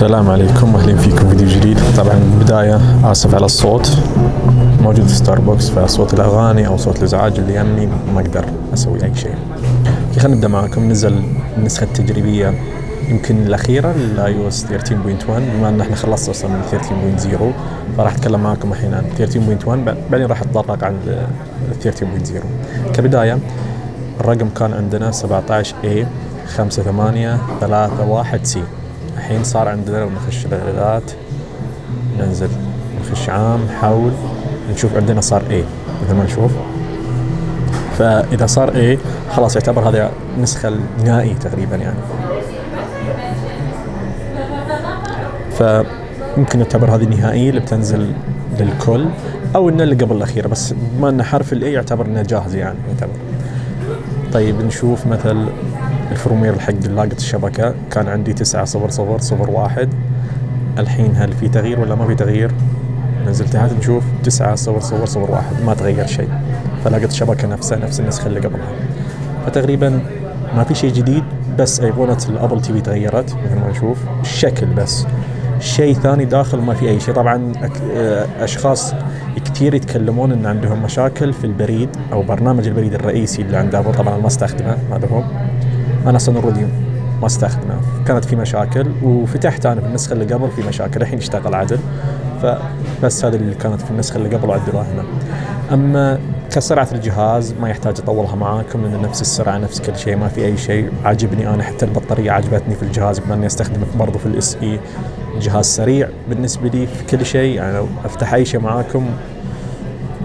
السلام عليكم أهلا فيكم فيديو جديد. طبعا بداية آسف على الصوت. موجود في ستاربكس فصوت الأغاني أو صوت الإزعاج اللي يمي ما أقدر أسوي أي شيء. خلينا نبدأ معكم. نزل النسخة التجريبية يمكن الأخيرة لل iOS 13.1 بما إن إحنا خلصنا أصلا من 13.0 فراح أتكلم معكم الحين عن 13.1 بعدين راح أتطرق عن 13.0 كبداية الرقم كان عندنا 17 a 5 8 3 1 سي الحين صار عندنا لو نخش الاعدادات ننزل نخش عام حول. نشوف عندنا صار A مثل ما نشوف. فإذا صار A خلاص يعتبر هذا النسخه النهائية تقريبا يعني. فيمكن يعتبر هذه النهائيه اللي بتنزل للكل أو إنه اللي قبل الأخيرة. بس بما إن حرف ال A يعتبر إنه جاهز يعني يعتبر. طيب نشوف مثل ال firmware حق لاقط الشبكة. كان عندي تسعة صفر صفر صفر واحد. الحين هل في تغيير ولا ما في تغيير؟ نزل تحت نشوف. تسعة صفر صفر صفر واحد. ما تغير شيء. فلاقط الشبكة نفسها نفس النسخة اللي قبلها. فتقريبا ما في شيء جديد بس ايقونة ال Apple TV تغيرت. مثل ما نشوف. الشكل بس. شيء ثاني داخل ما في أي شيء. طبعا أشخاص كثير يتكلمون إن عندهم مشاكل في البريد أو برنامج البريد الرئيسي اللي عند Apple. طبعا ما استخدمه. هذا هو أنا أصلا already ما استخدمه. كانت في مشاكل وفتحت أنا في النسخة اللي قبل في مشاكل. الحين اشتغل عدل. فبس هذه اللي كانت في النسخة اللي قبل وعدلوها هنا أما كسرعة الجهاز ما يحتاج أطولها معاكم لأن نفس السرعة نفس كل شيء ما في أي شيء. عاجبني أنا حتى البطارية عجبتني في الجهاز بما إني أستخدمه برضه في ال SE. جهاز سريع بالنسبة لي في كل شيء. يعني أفتح أي شيء معاكم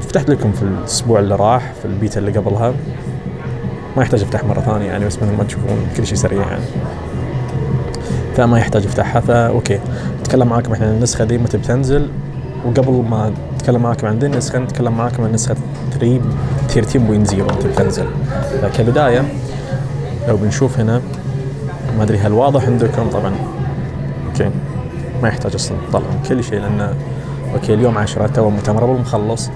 فتحت لكم في الأسبوع اللي راح في البيتا اللي قبلها. ما يحتاج أفتح مرة ثانية يعني بس مثل ما تشوفون كل شيء سريع يعني. فما يحتاج أفتحها ف OK. نتكلم معاكم إحنا النسخة دي متى بتنزل وقبل ما نتكلم معاكم عن دي النسخة نتكلم معاكم عن نسخه 3 13.0 متى بتنزل فكبدايه لو بنشوف هنا ما أدري هل واضح عندكم؟ طبعا. OK. ما يحتاج أصلا. تطلع كل شيء لأن OK اليوم 10 تو مؤتمر مخلص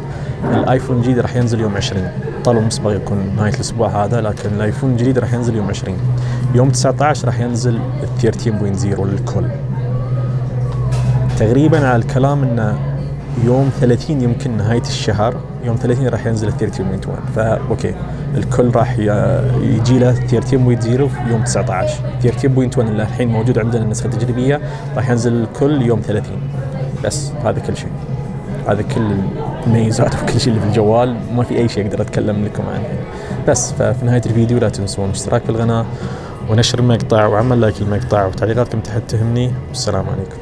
الآيفون الجديد راح ينزل يوم 20 طلب مسبق يكون نهاية الأسبوع هذا لكن الآيفون الجديد راح ينزل يوم 20 يوم 19 راح ينزل ال 13.0 للكل. تقريبا على الكلام إنه يوم 30 يمكن نهاية الشهر يوم 30 راح ينزل ال 13.1 ف OK الكل راح يجي له 13.0 يوم 19 13.1 اللي الحين موجود عندنا النسخة التجريبية راح ينزل الكل يوم 30 بس هذا كل شيء. هذا كل الميزات وكل شيء اللي في الجوال ما في أي شيء أقدر أتكلم لكم عنه. بس ففي نهاية الفيديو لا تنسون الاشتراك في القناة ونشر المقطع وعمل like المقطع وتعليقاتكم تحت تهمني. والسلام عليكم.